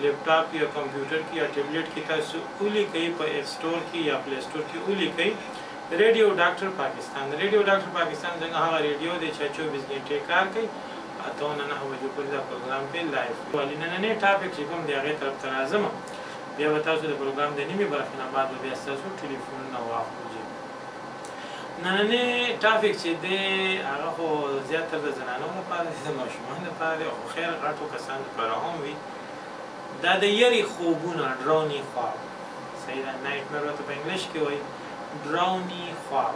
لیپټاپ یا کمپیوټر کی یا ټیبلیټ کی تاسو ولیکئ په ایپ سټور کی یا پلی سټور کی ولیکئ ریډیو ډاکټر پاکستان ریډیو ډاکټر پاکستان زموږ هغه ریډیو دی چا چوبیس ګنټی کار کوي اته او نه نهه بجو پوری دا پروګرام پی لایف وی والی نننی ټاپک چی کوم دی هغه طرف ته راځم بیا به تاسو د پروګرام د نیمی برخی نه بعد به بیا ستاسو ټلیفونونه واخلو جی. نننې ټافیک چې دی هغه خو زیات تر د زنانو لپاره دی، د ماشومانو لپاره دی، خو خیر غټو کسانو لپاره هم وي. دا د یری خوبونه ډرونی خواب صحیح ده، نایټ میر ورته په انګلیش کې وایي ډرونی خواب.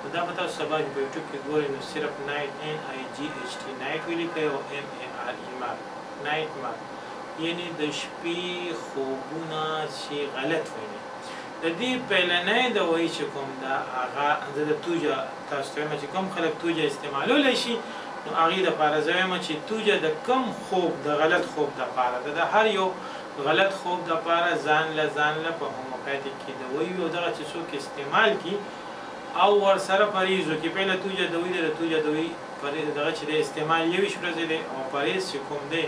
نو دا به تاسو سبا چې په یوټیوب کې ګورئ نو صرف نایټ ان آی جی ایچ ټي نایټ ولیکئ او ایم ای آر ای مر نایټ مر یعنی د شپې خوبونه چې غلط وینئ. د دې پيلنی دوي چې کوم ده هغه زه د توجه تاسو ته وایم چې کوم خلک توجه استعمالولی شي نو هغوی لپاره زه وایم چې توجه د کوم خوب د غلط خوب لپاره ده د هر یو غلط خوب لپاره ځان له ځان له په هوموپاتیک کې دوي وي او دغه چې څوک استعمال کړي او ورسره پرهیز وکړي پيله توجه دوي ده د توجه دوي پرهیز دغه چې دی استعمال یوویشت ورځې دی او پرهیز چې کوم دی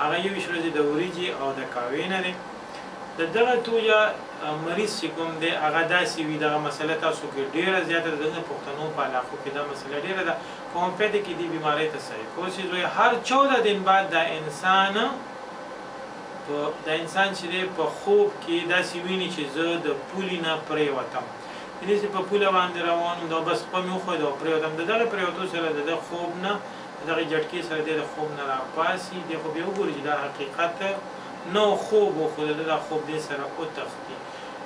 هغه یوویشت ورځې د وریجې او د قهوې نه دی. د دغه توجه مریض چې کوم دی هغه داسې وي دغه مسله تاسو کې ډېره زیاته ده ځکه پښتنو په علاقو کې دا مسله ډېره ده په هومپیتیک کې دې بیمارۍ ته سایکوسیز وایي هر چوده دن بعد دا انسان په دا انسان چې دی په خوب کې داسې ویني چې زه د پولي نه پرېوتم یعنې چې په پوله باندې روان وم دا بس خپه مې وښوده او پرېوتم د دغه پرېوتو سره د ده خوب نه د دغه جټکې سره دی د خوب نه راپاسي دی خو بیا وګوري چې دا حقیقت نو خوب و خو د ده دا خوب دی سره وتښتي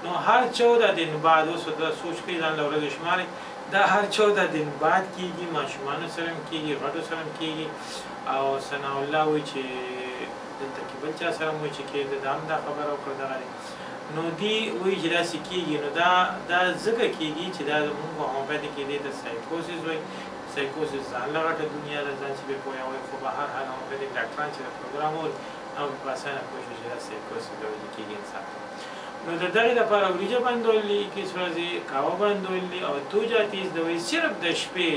نو هر چوده دن بعد اوس ورته سوچ کوي ځان له ورځې شماري دا هر چوده دن بعد کیږي ماشومانو سره هم کیږي غټو سره هم کیږي او ثناء الله وایي چې دلته کې بل چا سره هم وایي چې کېږده دا هم دا خبره وکړه دغه دی نو دی وایي چې داسې کیږي نو دا دا ځکه کیږي چې دا زمونږ په هغه کې دی ته سایکوسیس وایي سایکوسیس ځان له غټه دنیا ده ځان چې بې پوهه وایي خو به هر حال هغه ډاکټران چې د پروګرام اوري او په اسانه پوه شو چې دا سیکو څنګه ویلي کېږي انسان ته نو د دغې لپاره وریجه باندول دي کیس ورځې کاوه باندول دي او دو جاتیز دوي صرف د شپې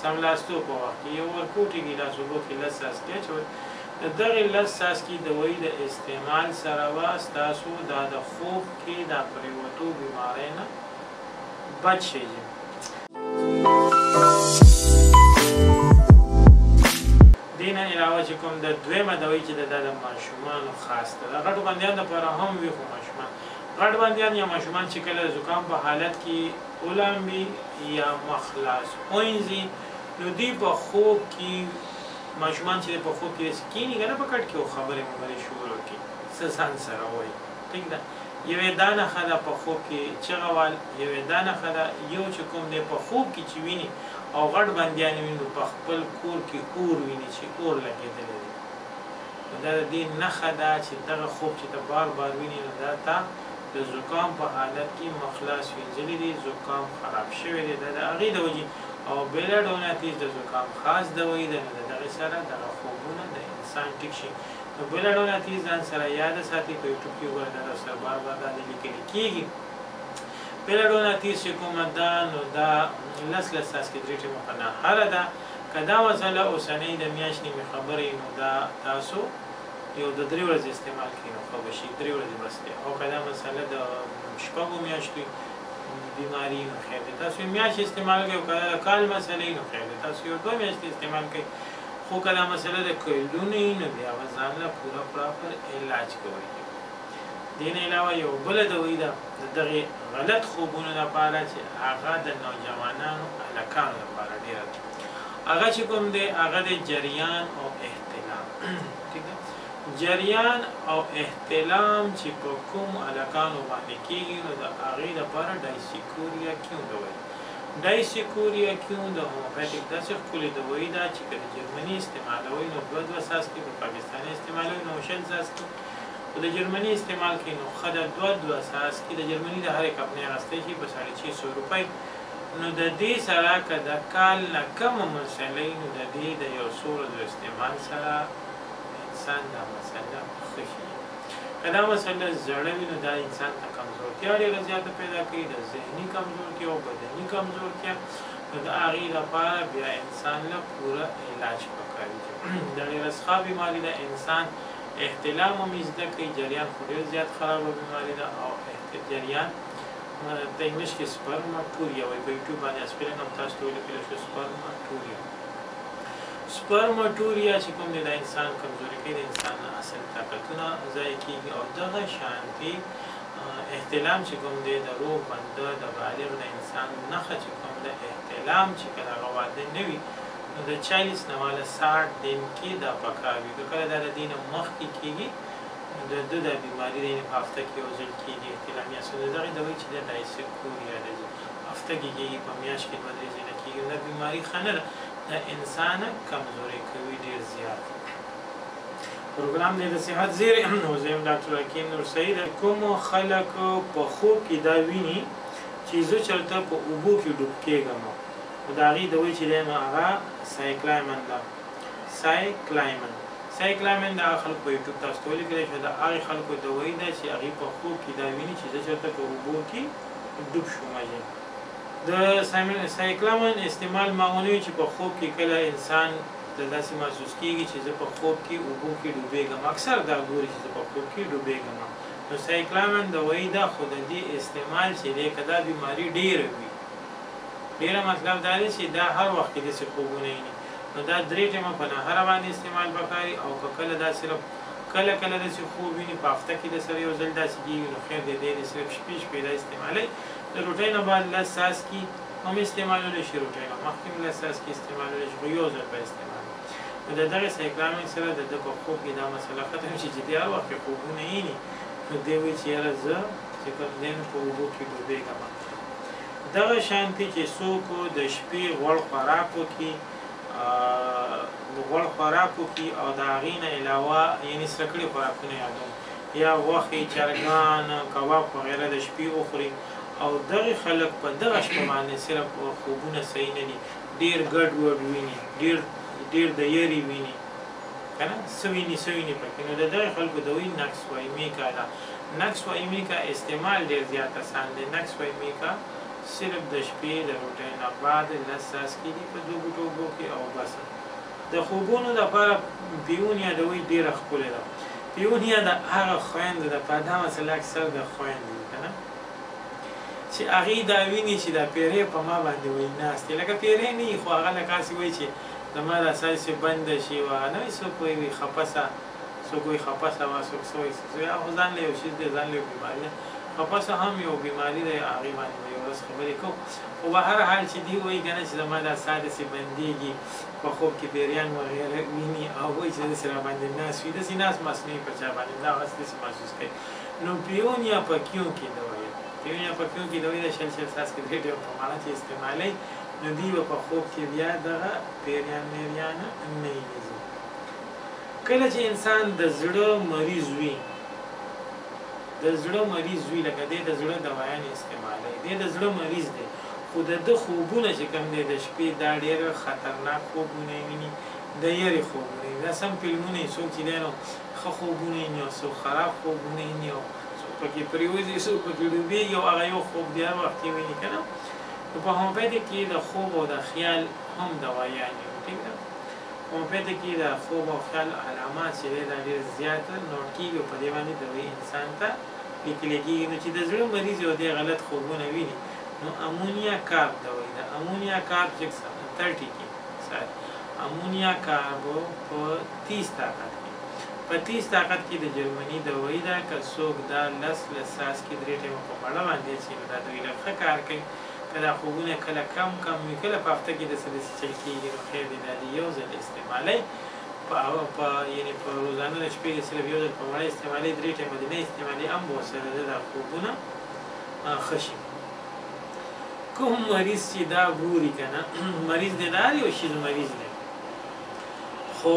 سملاستو په وخت کې یو ورکوټي ګیلاس اوبو کې لس څاڅکي اچوئ د دغې لس څاڅکي دوي د استعمال سره به ستاسو دا د خوب کې دا پریوتو بیمارۍ نه بچ شئ دې نه علاوه چې کوم د دویمه دوي چې ده دا د ماشومانو خاص ده د غټو بندیان د پاره هم وي خو ماشومان غټ بندیان یا ماشومان چې کله د زکام په حالت کې ولامبي یا مخ لاس وینځي نو دوی په خوب کې ماشومان چې په خوب کې داسې کینی کنه په کټ کې او خبرې مبرې شروع کوي څه ځان سره وایي ټيک ده يوه دا نښه ده په خوب کې چيغه وال يوه دا نښه ده يو چې کوم دی په خوب کې چې ويني او غټ بنديان ويني نو په خپل کور کې اور ويني چې اور لګېدلی دی نو دا د دې نښه ده چې دغه خوب چې ته بار بار ويني نو دا تا د زکام په حالت کې مخلاص وينځلي دي زکام خراب شوی دی دا د هغې د وجې او بيلاډوناتيز د زکام خاص دوي ده نو د دغې سره دغه خوبونه د انسان ټيک شي نو بله ډله دي ځان سره یاد ساتي په یوټیوب کې وګورئ دا تاسو سره بار بار دا دي لیکل کیږي بله ډله دي چې کومه دا نو دا لس لس تاس کې درې ټیمه په نهره ده که دا مسله اوسنۍ د میاشت نیمې خبرې نو دا تاسو یو د درې ورځې استعمال کړئ نو ښه به شي درې ورځې بس دی او که دا مسله د شپږو میاشتو بیماری نو خیر دی تاسو میاشت استعمال کړئ او که دا کال مسله نو خیر دی تاسو یو دوه میاشتې استعمال کړئ خو که دا مسئله د کیدو نه وي نو بیا به ځان له پوره پراپر علاج کوی کیږی. دې نه علاوه یوه بله دوي ده د دغه غلط خوبونو لپاره چې هغه د نوجوانانو هلکانو لپاره ډیره ده هغه چې کوم دی هغه دی جریان او احتلام ټیک ده جریان او احتلام چې په کومو هلکانو باندې کیږی نو د هغې لپاره ډایسیکوریا کیون دوي دايسي کور يا کيون د هوموپاتيک داسي ښکلي دوائي ده چي که د جرمني استعمالوئ نو دوه دوه څاڅکي که پاکستاني استعمالوئ نو شل څاڅکي خو د جرمني استعمال کئ نو ښه ده دوه دوه څاڅکي د جرمني د هري کمپنۍ اخستئ شي په ساړه چه سو روپئ نو ددي سره که د کال نه کمه مسلئ نو ددي د يو څو ورځو استعمال سره انسان دا مسله ښه شي. که دا مسله زړه وي نو دا انسان ته کمزورتیا ډېره زیاته پیدا کوي، د ذهني کمزورتیا او بدني کمزورتیا، نو د هغې لپاره بیا انسان له پوره علاج پکاري ده دا ډېره څښا بیماري ده انسان احتلام هم یې زده کوي جریان خو ډېر زیات خرابه بیماري ده او احتل جریان ته یې مشکې سپرمه ټوریا وایي په یوټیوب باندې اسپرین هم تاسو ته ولیکل شو سپرمه ټوریا. سپرماټوریا چې کوم دی دا انسان کمزوري کوي د انسان نه اصل طاقتونه ضایع کیږي او دغه شانتي احتلام چې کوم دی د روغ بنده د بالغ د انسان نخه چې کوم ده احتلام چې کله هغه واده نه وي نو د چالیس نه والا ساټ دین کې دا پکار وي که کله دا د دین مخ کې کیږي د د د بیماری د هفته کې یو ځل کیږي احتلامیه سندره دغه دوی چې د دایسه کوریا د هفته کې کیږي په میاشت کې دوه درې ځله کیږي دا بیماری ښه نه ده د انسان کمزوری کوي ډیر زیات پروګرام دې د صحت زیر هم نو زم ډاکټر حکیم نور سید کوم خلک په خوب کې دا ویني چې زه چرته په اوبو کې ډوب کېږم دا غي دوی چې دی نو هغه سایکلایمن ده سایکلایمن سایکلایمن دا خلک په یوټیوب تاسو ته ولیکل شو دا هغه خلکو دوی ده چې هغه په خوب کې دا ویني چې زه چرته په اوبو کې ډوب شو مجې د سایکلامن استعمال ما ونیو چې په خوب کې کله انسان ته داسې محسوس کیږي چې زه په خوب کې اوبو کې ډوبیږم اکثر دا ګوري چې زه په خوب کې ډوبیږم نو سایکلامن دوایي ده خو د دې استعمال چې دی که دا بیماري ډیره وي ډیره مطلب دا دی چې دا هر وخت کې داسې خوبونه یې نو دا درې ټیمه په نهره باندې استعمال پکاري او که کله دا صرف کله کله داسې خوب ویني په هفته کې درسره یو ځل داسې کیږي نو خیر دی دی دې صرف شپې شپې دا استعمالوي د روټۍ نه بعد لس څاڅکي هم استعمالولی شي روټۍ نه مخکې هم لس څاڅکي استعمالولی شي خو یو ځل به استعمال نو د دغه سایکلامین سره د ده په خوب کې دا مسله ختم شي چې دی هر وخت خوبونه ویني نو دی وایي چې یاره زه چې کوم دی نو په اوبو کې ډوبېږم دغه شانتې چې څوک د شپې غوړ خوراک وکړي د غوړ خوراکو کی او د هغی نه علاوه یعنی سره کړی خوراکونه یادوم یا غوښی، چرګان، کباب وغیره د شپی وخوری او دغی خلک په دغه شپه باندی صرف خوبونه صحیح ندی ډیر ګډ وډ وینی ډیر ډیر د یری وینی کنه څه وینی څه وینی پکی نو د دغی خلکو ته وایی نکس وای میکا دا نکس وای میکا استعمال ډیر زیات اسان دی نکس وای میکا صرف د شپې د روټۍ نه بعد لس څاڅکي دي په دوه ګوټو اوبو کې او بس. د خوبونو لپاره پيون يادوي ډيره ښکلې ده پيون يا د هغه خويندو ده په دا مسله اکثر د خويندې وي کنه چې هغې دا ويني چې دا پيرې په ما باندې وي ناست دي لکه پيرې نه وي خو هغه لکه هسې وي چې زما دا سايسې بنده شي وه نه وي څوک وي وي خپسه څوک وایي خپه سوه څوک څه وایي څوک څه وایي هغه ځان له یو څیز دی ځان له یو بیماري ده خپه سوه هم یو بیماري ده هغې باندې به یو ورځ خبرې کوو خو به هر حال چې دی وایي که نه چې زما دا ساه داسې بندېږي په خوب کې پیریان وغیره ویني او وایي چې داسې راباندې ناست وي داسې ناست ماست نه وي په چا باندې دا هسې داسې محسوس کوي نو پیون یا پکیون کې ده وایي پیون یا پکیون کې ده وایي دا شل شل څاڅکي درې ټیم په ماڼه چې استعمالوي نو دوی به په خوب کې بیا دغه پیریان میریان نه یې کله چې انسان د زړه مریض وي د زړه مریض وي لکه دی د زړه دوايانې استعمالوي دی د زړه مریض دی خو د ده خوبونه چې کوم دی د شپې دا ډېر خطرناک خوبونه یې ویني د یرې خوبونه یې دا سم فلمونه یې څوک چې دی نو ښه خوبونه یې ویني او څوک خراب خوبونه یې ویني او څوک پکې پرېوځي څوک پکې ډوبېږي او هغه یو خوب دی هر وخت یې ویني که نه نو په هوموپاتیک کې د خوب او د خیال هم دوايانې دي ټیک ده او په دې کې د خوب او خیال علامات چې دی دا ډېر زیات نوټ کېږي او په دې باندې دوي انسان ته لیکل کېږي نو چې د زړه مریض او دی غلط خوبونه ویني نو امونیا کارب دوي د امونیا کارب چې ترټي کې ساري امونیا کارب په تیز طاقت کې په تیز طاقت کې د جرمني دوي دا که څوک دا لس لس ساس کې درې ټیمه په مړه باندې چې دا دوی لږ ښه کار کوي که دا خوبونه کله کم کم وي کله په هفته کې درسره داسې چل کېږي نو خیر دی دا دې یو ځل استعمالئ په په یعنې په روزانه د شپې کې صرف یو ځل په مړۍ استعمالئ درې ټایمه دې نه استعمالئ هم به ورسره د دا خوبونه ښه شي کوم مریض چې دا ګوري که نه مریض دی دا یو شیز مریض دی خو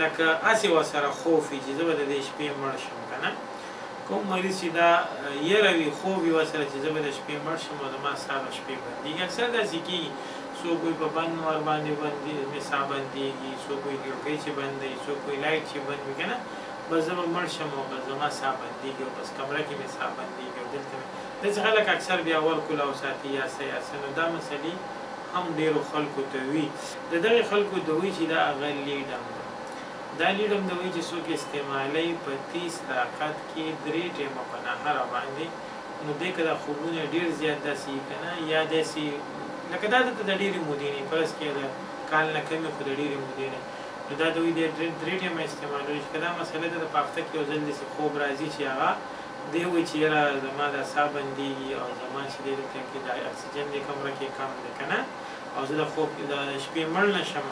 لکه هسې ورسره خوف وي چې زه به د دې شپې مړ شم که نه کوم مریض چې دا یره وي خوب یې ورسره چې زه به د شپې مړ شم او زما ساه به شپې بندېږي اکثر داسې کېږي څوک وایي په بند نور باندې بندې مې ساه بندېږي څوک وایي کړکۍ چې بند دی څوک وایي لایټ چې بند وي که نه بس زه به مړ شم او بس زما ساه بندېږي او بس کمره کې مې ساه بندېږي او دلته مې داسې خلک اکثر بیا ور کلاو ساتي یا څه یا څه نو دا مسلې هم ډېرو خلکو ته وي د دغې خلکو دوی چې دا هغه لیډم دا لیډ هم د وي چې څوک یې استعمالوي په تیز طاقت کې درې ټیمه په نهره باندې نو دی که دا خوبونه یې ډیر زیات داسې یي کنه یا داسې لکه دا دلته د ډیرې مودې نه فرض کړه د کال نه کم یې خو د ډیرې مودې نه نو دا د وي دی درې ټیمه استعمالوي چې که دا مسله ده د په هفته کې یو ځل داسې خوب راځي چې هغه دی وي چې یاره زما دا ساه بندیږي او زما چې دی دلته کې دا اکسیجن دې کمره کې کم دی کنه او زه د خوب د شپې مړ نه شم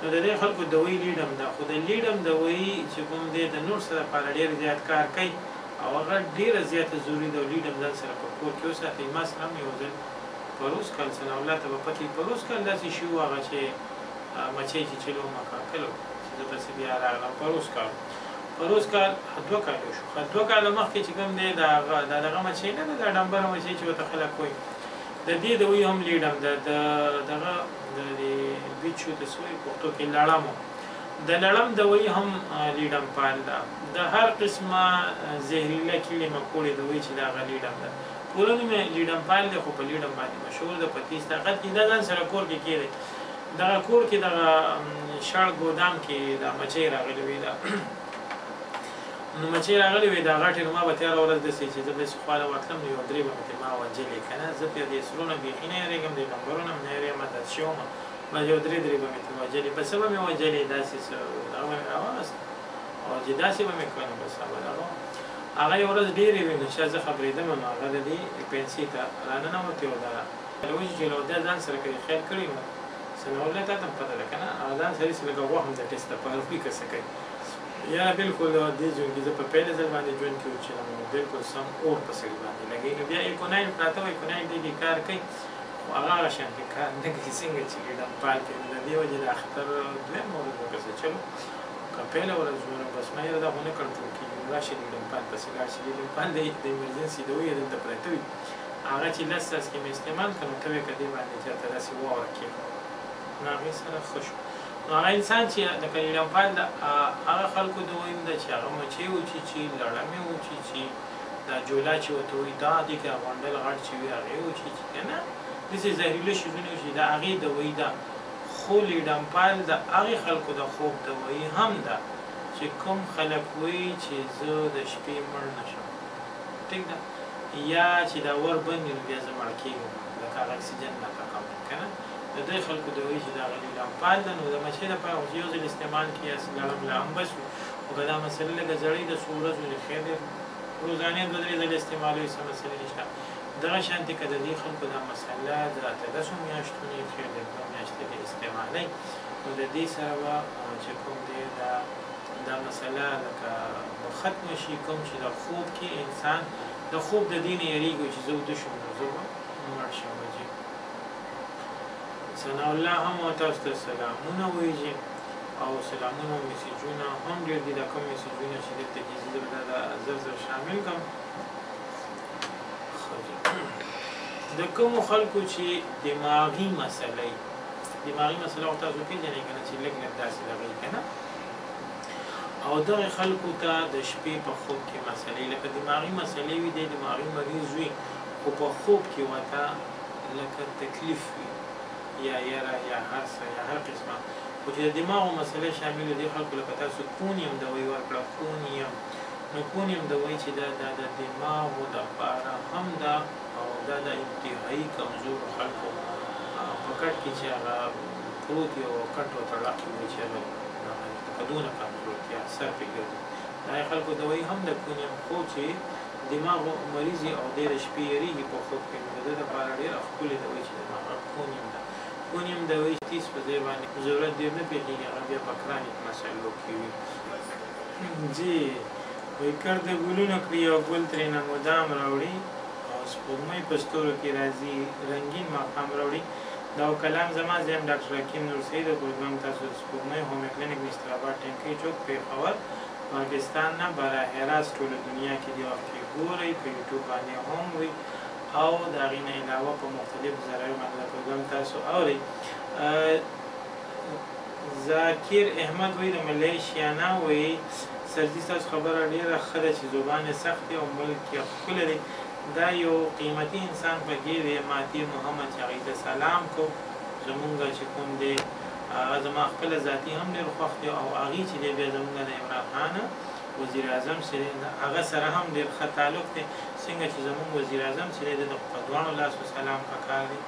نو د دې خلکو دوي ليډم ده خو د ليډم دوي چې کوم دی د نور څه لپاره ډير زيات کار کوي او هغه ډيره زياته ضروري ده او ليډم ځان سره په کور کې وساتي ما سره هم يو ځل پروس کال سلام الله ته به پته وي پروس کال داسې شي وو هغه چې مچۍ چې چلو ما کار کلو چې زه پسې بیا راغلم پروس کال پروس کال دوه کال شو دوه کال مخکې چې کوم دی دا دغه مچۍ نه ده دا ډمبره مچۍ چې ورته خلک وایي د دې دوي هم لیډ هم ده د دغه د دې بچو د سوې پښتو کې لړم د لړم دوي هم لیډم پال ده د هر قسمه زهريله کیلې مکوړې دوي چې دا غلیډم ده پوره نوم لیډم پال دی خو په لیډم باندې مشهور ده په تیز طاقت کې دا ځان سره کور کې کېده دغه کور کې دغه شړ ګودام کې دا مچۍ راغلې وي دا نو مچۍ راغلې وې دا غاټې نو ما به تیاره ورځ دسې چې زه به یې خواله ورتلم نو یو درې به مې ترې ما وژلې کنه زه تر دې سرو نه بیخي نه یریږم دې ډنګرو نه هم نه یریږم عادت شوی وم بس یو درې درې به مې ترې وژلې په څه به مې وژلې داسې څه دغه به مې راواغست او چې داسې به مې کړ نو بس هغه دغه هغه یو ورځ ډېرې وې نو چا زه خبرېدم نو هغه د دې پنسي ته راننوتې او دا لوجې چې لوده ځان سره کړې خیر کړې نو ثناءالله تاته هم پته ده کنه هغه ځان سره داسې لکه غوا هم د ټیسټ لپاره وړي که څه کوي یا بلکل دې ځوی کې زه په پیل ځل باندې ژوند کې وچلم او بلکل سم اور په سړي باندې لګوي نو بیا ایکونایل پراته وو ایکونایل دې کې کار کوي خو هغه هغه شانتې کار نه کوي څنګه چې ګډم پال کوي نو له دې وجې د اختر دویمه ورځ به که زه چلو که پیله ورځ وو نو بس ما یره دا خو نه کنټرول کېږي نو راشه دې ګډم پال پسې لاړ شي ګډم پال د ایمرجنسي د وي دلته پراته وي هغه چې لس څاڅکي مې استعمال کړه نو ته به یې که دې باندې چاته داسې واوره کېږي نو هغې سره ښه شو نو هغه انسان چی لکه ایلم فال ده هغه خلکو ته ویم ده چی هغه مچۍ وچیچی لړمې وچیچی دا جولا چی ورته وایی دا دی که غونډل غټ چی وی هغه وچیچی کنه دسی زهریله شیزونه وچیچی دا هغی دوایی ده خو لیډم فال ده هغی خلکو ده خوب دوایی هم ده چی کوم خلک وایی چی زه ده شپی مړ نشم ټیک ده یا چی دا ور بند وی نو بیا زه مړ کیږم لکه هغه اکسیجن نه ککم. کنه د دې خلکو د وی چې دا غلی لامپال ده نو د مچې لپاره خو یو ځل استعمال کیه اس لړم لام بس او که دا مسله لږه زړی د څو ورځو نه خیر دی روزانه دوه درې ځله استعمالوي څه مسله نشته دغه شانتي که د دې خلکو دا مسله د راته لسو میاشتو نه خیر دی دوه میاشتې د استعمالوي نو د دې سره به چې کوم دی دا دا مسله لکه ختمه شي کوم چې د خوب کې انسان د خوب د دین یریږي چې زه وده شم نو زه به مړ شم ثنا الله هم تاسو ته سلامونه وایي او سلامونه او میسجونه هم ډېر دي دا کوم میسجونه چې دلته دي زه به دا زر زر شامل کړم د کوم خلکو چې دماغي مسله ای دماغي مسله او تاسو پیژنئ کنه چې لګ لګ داسې لګی کنه او د خلکو ته د شپې په خوب کې مسلې لکه دماغي مسلې وي د دماغي مریض وي خو په خوب کې ورته لکه تکلیف وي یا یره یا هر څه یا هر قسمه خو چې د دماغو مسله شامل وي دې خلکو لکه تاسو کونیم دوي ورکړه کونیم نو کونیم دوي چې دا د د دماغو د پاره هم دا او دا د انتهایی کمزور خلکو په کټ کې چې هغه پروت یو کټ او تړه کې وي چې هغه کدونه کمزورتیا سر په ګرځي دا خلکو دوي هم د کونیم خو چې دماغ مریضی او ډیره شپی یریږی په خوب کی نو دده لپاره ډیره ښکلی دوی چی ده هغه کونیم ده کونیم دوی تیس په ځای باندی ضرورت ډیر نه پیښیږی هغه بیا په کرانیک مسایلو کی وی جی وی کرده ګلونه کړی او ګل ترینه مدام راوړی او سپوږمۍ په ستورو کی راځی رنګین ماښام راوړی دا و کلام زما زه یم ډاکټر حکیم نور سعید او پروګرام تاسو د سپوږمۍ هومې کلینک نشتر اباد ټینکۍ چوک پیښور پاکستان نه براه راست ټوله دنیا کې دې وخت کې ګورئ په یوټیوب باندې هم وي او د هغې نه علاوه په مختلفو ذرایعو باندې دا پروګرام تاسو اورئ ذاکر احمد وایي د ملیشیا نه وایي سرجي ستاسو خبره ډېره ښه ده چې زبان یې سخت دی او ملک یې ښکلی دی دا یو قیمتي انسان پکې دی ماتې محمد چې هغوی ته سلام کو زمونږ چې کوم دی هغه زما خپله ذاتي هم ډېر خوښ دی او هغوی چې دی بیا زموږ د عمران خان وزیر اعظم چې دی د هغه سره هم ډېر ښه تعلق دی څنګه چې زموږ وزیر اعظم چې دی ده ته خو په دواړو لاسو سلام په کار دی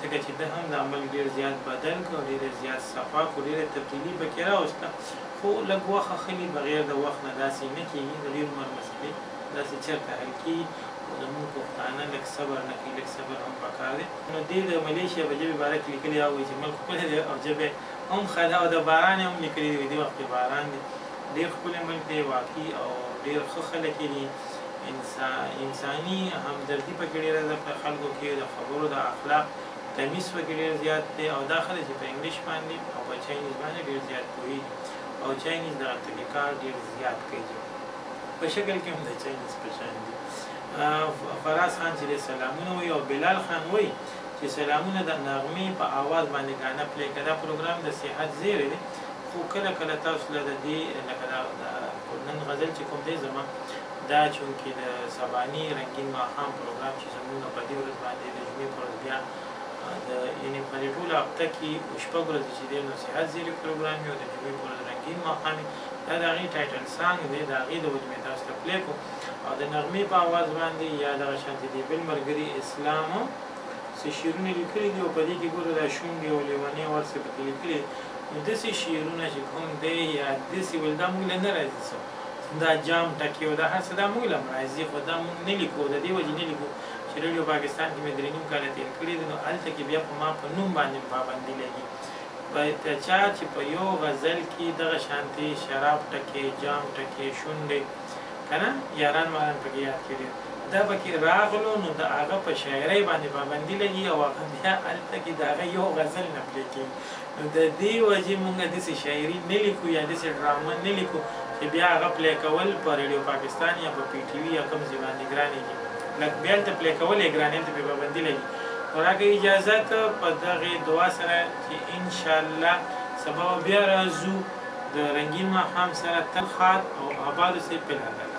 ځکه چې ده هم دا ملک ډېر زیات بدل کړ ډېر یې زیات صفا کړو ډېره تبدیلي په کې راوسته خو لږ وخت اخلي بغیر د وخت نه داسې نه کېږي د ډېر عمر مسلې داسې چېرته حل کېږي خو زموږ پښتانه لږ صبر نه کوي لږ صبر هم په کار دی. نو دې د ملېشيا په ژبې باره کې ليکلي اؤ چې ملک ښکلی دی اؤ ژبه يې هم ښه ده اؤ د باران يې هم ليکلي دي وي دې وخت کې باران دی ډېر ښکلی ملک دی واقعي اؤ ډېر ښه خلک يې دي انساني همدردي پکې ډېره ده په خلکو کې د خبرو د اخلاق تميز پکې ډېر زيات دی اؤ دا ښه ده چې په انګلش باندې اؤ په چاينيز باندې ډېر زيات پوهېږي اؤ چاينيز دغه ټکي کار ډېر زيات کوي چې په شکل کې هم د چاينيز په شان دي. فراز خان چې دی سلامونه وایي او بلال خان وایي چې سلامونه د نغمې په اواز باندې ګانه پلی کړه دا پروګرام د صحت زیری دی خو کله کله تاسو له دې لکه دا نن غزل چې کوم دی زما دا چونکې د سبانی رنگین ماښام پروګرام چې زمونږ په دې ورځ باندې د جمعې پر بیا د یعنی په دې ټوله هفته کې شپږ ورځې چې دی نو صحت زیری پروګرام یو د جمعې پر رنګین ماښام دا د هغې ټایټل سانګ دی د هغې د وجې مې تاسو ته پلی کړو او د نغمې په اواز باندې یا دغه شانتې دې بل ملګري اسلام هم څه شعرونه لیکلي دي او په دې کې ګوره دا شونډې او لیونې او هر څه پکې لیکلي نو داسې شعرونه چې کوم دی یا داسې ول دا موږ له نه راځي څه دا جام ټکی او دا هر څه دا موږ له راځي خو دا موږ نه لیکو د دې وجې نه لیکو چې ریډیو پاکستان کې مې درې نیم کاله تېر کړي دي نو هلته کې بیا په ما په نوم باندې پابندي لګي په چا چې په یو غزل کې دغه شانتې شراب ټکی جام ټکی شونډې کنه یاران ماران په دې یاد کې ډېر دا په کې راغلو نو د هغه په شاعرۍ باندې پابندي لګي او هغه بیا هلته کې د هغه یو غزل نه پلې کېږي نو د دې وجې مونږ داسې شاعري نه لیکو یا داسې ډرامه نه لیکو چې بیا هغه پلې کول په ریډیو پاکستان یا په پي ټي وي یا کوم ځای باندې ګرانې دي لږ بیا هلته پلې کول یې ګرانې هلته پې پابندي لګي خو راکه اجازه که په دغې دعا سره چې انشاءالله سبا به بیا راځو. د رنګین ماښام سره تل ښاد او آباد اوسئ په هیله ده.